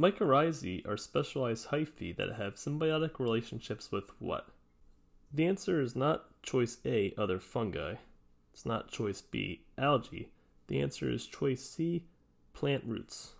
Mycorrhizae are specialized hyphae that have symbiotic relationships with what? The answer is not choice A, other fungi. It's not choice B, algae. The answer is choice C, plant roots.